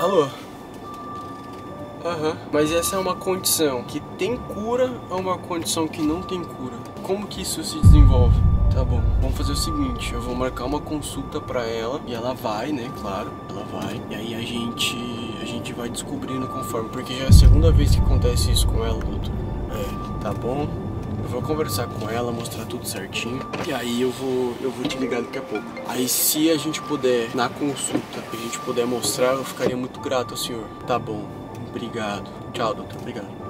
Alô? Aham, mas essa é uma condição que tem cura ou uma condição que não tem cura? Como que isso se desenvolve? Tá bom, vamos fazer o seguinte, eu vou marcar uma consulta pra ela e ela vai, né, claro, ela vai. E aí a gente a gente vai descobrindo conforme, porque já é a segunda vez que acontece isso com ela, doutor. É, tá bom? Eu vou conversar com ela, mostrar tudo certinho. E aí eu vou, eu vou te ligar daqui a pouco. Aí se a gente puder, na consulta, a gente puder mostrar, eu ficaria muito grato ao senhor. Tá bom. Obrigado. Tchau, doutor. Obrigado.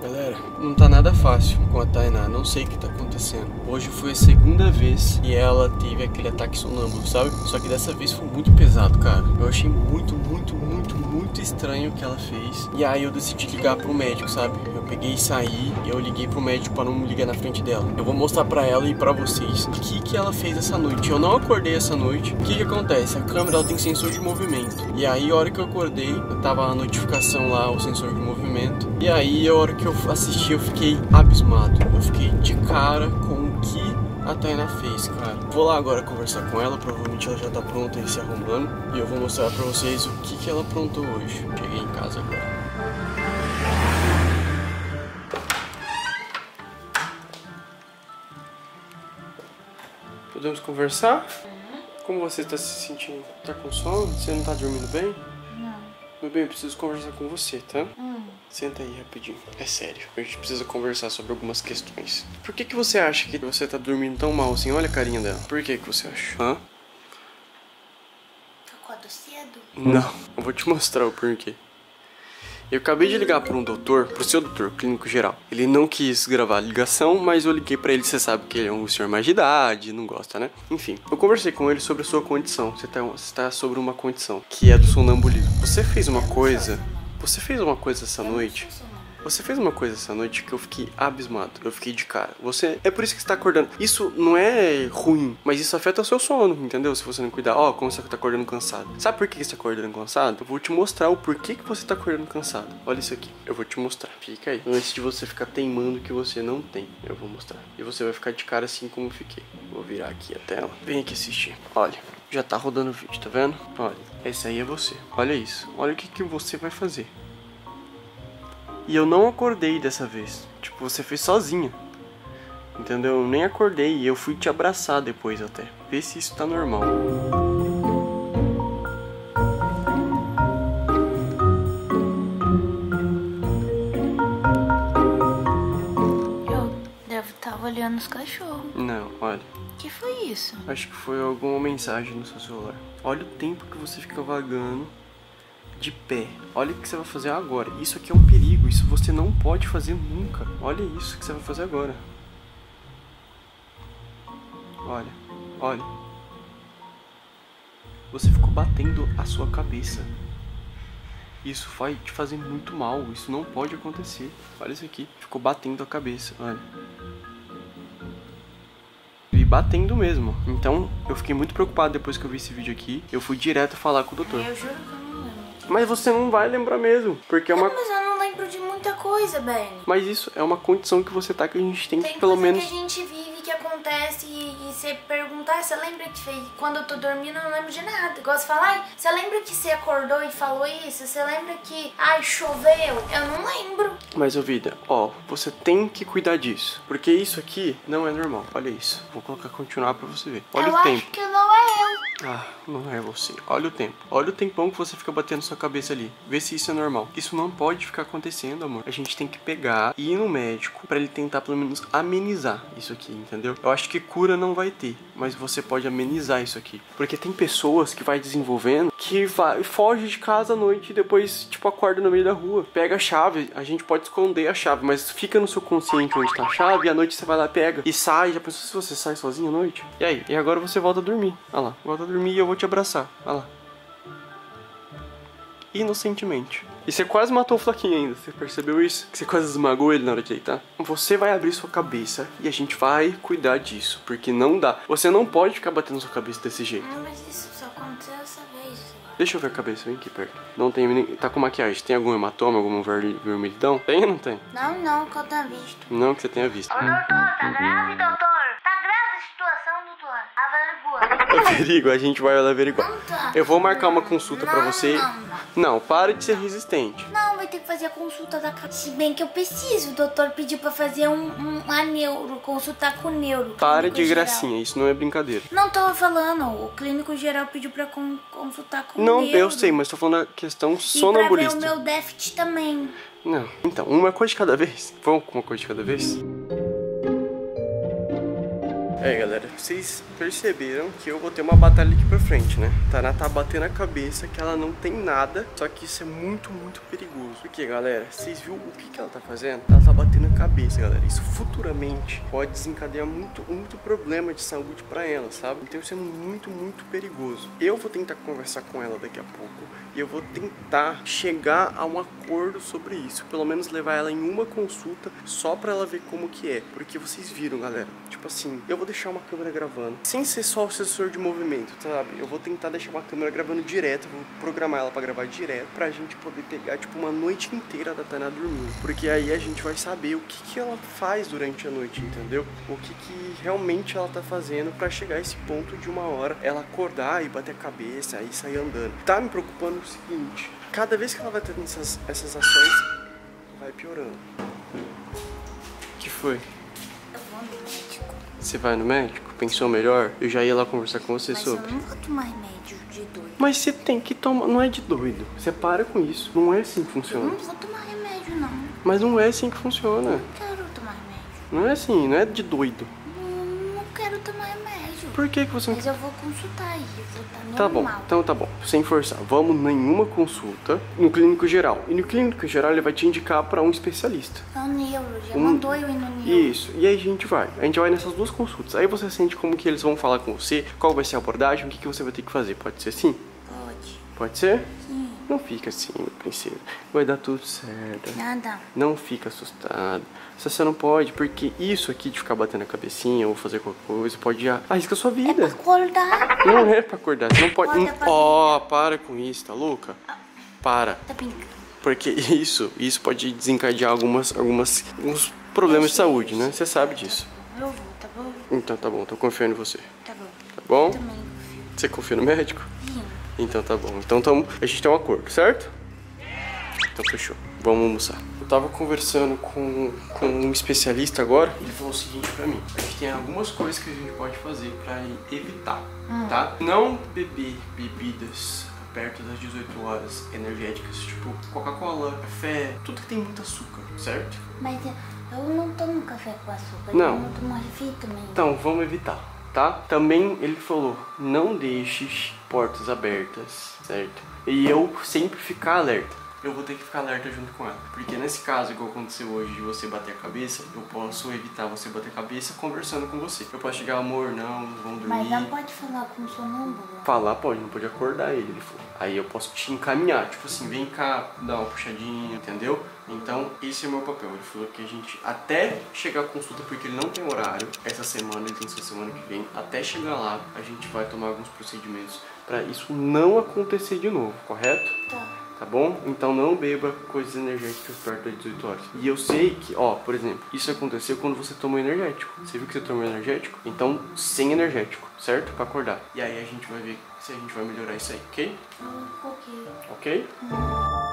Galera, não tá nada fácil com a Tainá, não sei o que tá acontecendo. Hoje foi a segunda vez que ela teve aquele ataque sonâmbulo, sabe? Só que dessa vez foi muito pesado, cara. Eu achei muito, muito, muito, muito estranho o que ela fez. E aí eu decidi ligar pro médico, sabe? Eu peguei e saí e eu liguei pro médico para não me ligar na frente dela. Eu vou mostrar pra ela e pra vocês o que que ela fez essa noite. Eu não acordei essa noite. O que que acontece? A câmera ela tem sensor de movimento. E aí a hora que eu acordei, tava a notificação lá, o sensor de movimento. E aí a hora que eu assisti, eu fiquei abismado. Eu fiquei de cara com o que a Tainá fez, cara. Vou lá agora conversar com ela, provavelmente ela já tá pronta e se arrumando. E eu vou mostrar pra vocês o que, que ela aprontou hoje. Cheguei em casa agora. Podemos conversar? Como você está se sentindo? Tá com sono? Você não tá dormindo bem? Não. Meu bem, eu preciso conversar com você, tá? Hum. Senta aí rapidinho. É sério. A gente precisa conversar sobre algumas questões. Por que, que você acha que você tá dormindo tão mal assim? Olha a carinha dela. Por que, que você acha? Hã? Acordo cedo? Não. Eu vou te mostrar o porquê. Eu acabei de ligar para um doutor, pro seu doutor clínico geral. Ele não quis gravar a ligação, mas eu liguei para ele. Você sabe que ele é um senhor mais de idade, não gosta, né? Enfim, eu conversei com ele sobre a sua condição. Você tá, você tá sobre uma condição que é do sonambulismo. Você fez uma coisa. Você fez uma coisa essa noite você fez uma coisa essa noite que eu fiquei abismado. Eu fiquei de cara. Você. É por isso que você tá acordando. Isso não é ruim, mas isso afeta o seu sono, entendeu? Se você não cuidar. Ó, como você tá acordando cansado. Sabe por que você tá acordando cansado? Eu vou te mostrar o porquê que você tá acordando cansado. Olha isso aqui. Eu vou te mostrar. Fica aí. Antes de você ficar teimando que você não tem. Eu vou mostrar. E você vai ficar de cara assim como eu fiquei. Vou virar aqui a tela. Vem aqui assistir. Olha. Já tá rodando o vídeo, tá vendo? Olha. Esse aí é você. Olha isso. Olha o que, que você vai fazer. E eu não acordei dessa vez. Tipo, você fez sozinha. Entendeu? Eu nem acordei e eu fui te abraçar depois até. Ver se isso tá normal. Isso? Acho que foi alguma mensagem no seu celular. Olha o tempo que você fica vagando de pé. Olha o que você vai fazer agora. Isso aqui é um perigo. Isso você não pode fazer nunca. Olha isso que você vai fazer agora. Olha, olha. Você ficou batendo a sua cabeça. Isso vai te fazer muito mal. Isso não pode acontecer. Olha isso aqui. Ficou batendo a cabeça. Olha. Batendo mesmo. Então, eu fiquei muito preocupado depois que eu vi esse vídeo aqui. Eu fui direto falar com o doutor. Eu juro que eu não lembro. Mas você não vai lembrar mesmo, porque é uma Mas eu não lembro de muita coisa, Ben. Mas isso é uma condição que você tá que a gente tem que Tem pelo coisa menos que a gente vive, que acontece e, e você perguntar, você lembra que fez? Quando eu tô dormindo, eu não lembro de nada. Igual você fala, ai, você lembra que você acordou e falou isso? Você lembra que, ai, choveu? Eu não lembro. Mas ô vida, ó, você tem que cuidar disso, porque isso aqui não é normal. Olha isso. Vou colocar continuar pra você ver. Olha eu o tempo. acho que não é eu. Ah, não é você. Olha o tempo. Olha o tempão que você fica batendo sua cabeça ali. Vê se isso é normal. Isso não pode ficar acontecendo, amor. A gente tem que pegar e ir no médico pra ele tentar pelo menos amenizar isso aqui, entendeu? Eu acho que cura não vai ter, mas você pode amenizar isso aqui. Porque tem pessoas que vai desenvolvendo que vai, foge de casa à noite e depois, tipo, acorda no meio da rua. Pega a chave, a gente pode esconder a chave, mas fica no seu consciente onde tá a chave e à noite você vai lá, pega e sai. Já pensou se você sai sozinho à noite? E aí? E agora você volta a dormir. Olha lá, volta a dormir e eu vou te abraçar. Olha lá. Inocentemente. E você quase matou o Flaquinho ainda, você percebeu isso? Que você quase esmagou ele na hora de deitar? Você vai abrir sua cabeça e a gente vai cuidar disso, porque não dá. Você não pode ficar batendo sua cabeça desse jeito. Não, mas isso só aconteceu essa vez. Deixa eu ver a cabeça, vem aqui perto. Não tem. nem- Tá com maquiagem. Tem algum hematoma, algum ver- vermelhidão? Tem ou não tem? Não, não, que eu tenha visto. Não que você tenha visto. Ô, doutor, tá grave, doutor? Tá grave a situação, doutor? A vergonha. Averigua, a gente vai averiguar. Não tá. Eu vou marcar uma consulta pra Não, você. não, não. Não, para de ser resistente. Não, vai ter que fazer a consulta da casa. Se bem que eu preciso. O doutor pediu pra fazer um, um, uma neuro, consultar com o neuro. Para de geral. gracinha, isso não é brincadeira. Não tô falando, o clínico geral pediu pra con- consultar com o Não, neuro. eu sei, mas tô falando da questão E pra ver sonambulista. o meu déficit também. Não. Então, uma coisa de cada vez. Vamos com uma coisa de cada vez? É, galera, vocês perceberam que eu vou ter uma batalha aqui pra frente, né? Tainá tá batendo a cabeça que ela não tem nada, só que isso é muito, muito perigoso. Porque, galera, vocês viram o que, que ela tá fazendo? Ela tá batendo a cabeça, galera. Isso futuramente pode desencadear muito, muito problema de saúde pra ela, sabe? Então isso é muito, muito perigoso. Eu vou tentar conversar com ela daqui a pouco e eu vou tentar chegar a um acordo sobre isso, pelo menos levar ela em uma consulta só pra ela ver como que é, porque vocês viram, galera. Tipo assim, eu vou deixar uma câmera gravando, sem ser só o sensor de movimento, sabe? Eu vou tentar deixar uma câmera gravando direto, vou programar ela pra gravar direto, pra gente poder pegar tipo uma noite inteira da Tainá dormindo, porque aí a gente vai saber o que que ela faz durante a noite, entendeu? O que que realmente ela tá fazendo pra chegar a esse ponto de uma hora ela acordar e bater a cabeça e sair andando. Tá me preocupando o seguinte, cada vez que ela vai tendo essas, essas ações, vai piorando. O que foi? Eu vou. Você vai no médico? Pensou melhor? Eu já ia lá conversar com você Mas sobre. eu não vou tomar remédio de doido. Mas você tem que tomar. Não é de doido. Você para com isso. Não é assim que Eu funciona. não vou tomar remédio, não. Mas não é assim que funciona. Não quero tomar remédio. Não é assim, não é de doido. Não, não quero tomar remédio. Por que, que você não. Mas eu vou consultar aí. Eu vou estar Tá bom, normal. então tá bom. Sem forçar. Vamos nenhuma consulta no clínico geral. E no clínico geral ele vai te indicar pra um especialista. É o neuro. Já Um- mandou eu ir no neuro. Isso. E aí a gente vai. A gente vai nessas duas consultas. Aí você sente como que eles vão falar com você, qual vai ser a abordagem, o que, que você vai ter que fazer. Pode ser assim? Pode. Pode ser? Sim. Não fica assim, princesa. Vai dar tudo certo. Nada. Não fica assustado. Se você não pode, porque isso aqui de ficar batendo a cabecinha ou fazer qualquer coisa pode arriscar a sua É pra vida. acordar. Não é pra acordar. Você não pode. Pra Ó, para com isso, tá louca? Para. Tá brincando. Porque isso, isso pode desencadear algumas, algumas, alguns problemas de saúde, né? Você sabe disso. Eu vou, tá bom? Então tá bom, tô confiando em você. Tá bom. Tá bom? Também confio. Você confia no médico? Sim. Então tá bom. Então tamo, a gente tem um acordo, certo? Então fechou. Vamos almoçar. Eu tava conversando com, com um especialista agora. Ele falou o seguinte pra mim: a gente tem algumas coisas que a gente pode fazer pra evitar, tá? Não beber bebidas perto das 18 horas energéticas, tipo Coca-Cola, café, tudo que tem muito açúcar, certo? Mas eu não tomo café com açúcar. Não. Eu não tomo refri também. Então, vamos evitar, tá? Também ele falou, não deixe portas abertas, certo? E eu sempre ficar alerta. Eu vou ter que ficar alerta junto com ela. Porque nesse caso, igual aconteceu hoje, de você bater a cabeça, eu posso evitar você bater a cabeça conversando com você. Eu posso chegar, amor, não, vamos dormir. Mas não pode falar com sonâmbulo. Falar pode, não pode acordar ele, ele falou. Aí eu posso te encaminhar, tipo assim, vem cá, dá uma puxadinha, entendeu? Então, esse é o meu papel. Ele falou que a gente, até chegar a consulta, porque ele não tem horário, essa semana, ele tem semana que vem, até chegar lá, a gente vai tomar alguns procedimentos pra isso não acontecer de novo, correto? Tá. Tá bom? Então não beba coisas energéticas perto das 18 horas. E eu sei que, ó, por exemplo, isso aconteceu quando você tomou energético. Você viu que você tomou energético? Então, sem energético, certo? Pra acordar. E aí a gente vai ver se a gente vai melhorar isso aí, ok? Ok. Ok?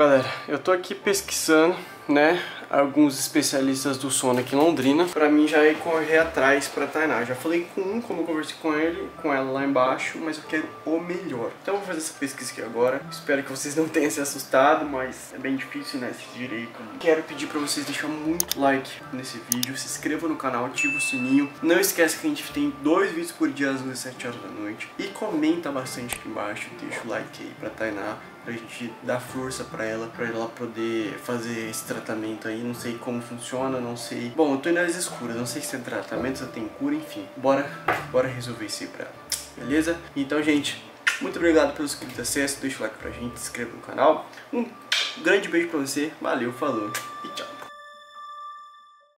Galera, eu tô aqui pesquisando, né, alguns especialistas do sono aqui em Londrina, pra mim já ir correr atrás pra Tainá. Já falei com um, como eu conversei com ele, com ela lá embaixo, mas eu quero o melhor. Então eu vou fazer essa pesquisa aqui agora. Espero que vocês não tenham se assustado, mas é bem difícil, né, esse direito. Quero pedir pra vocês deixarem muito like nesse vídeo, se inscreva no canal, ativa o sininho. Não esquece que a gente tem dois vídeos por dia às 17 horas da noite. E comenta bastante aqui embaixo, deixa o like aí pra Tainá pra gente dar força pra ela, pra ela poder fazer esse tratamento aí. Não sei como funciona, não sei. Bom, eu tô indo às escuras, não sei se tem tratamento, se tem cura, enfim. Bora, bora resolver isso aí pra ela. Beleza? Então, gente, muito obrigado pelos inscritos acesso, deixa o like pra gente, se inscreva no canal. Um grande beijo pra você, valeu, falou.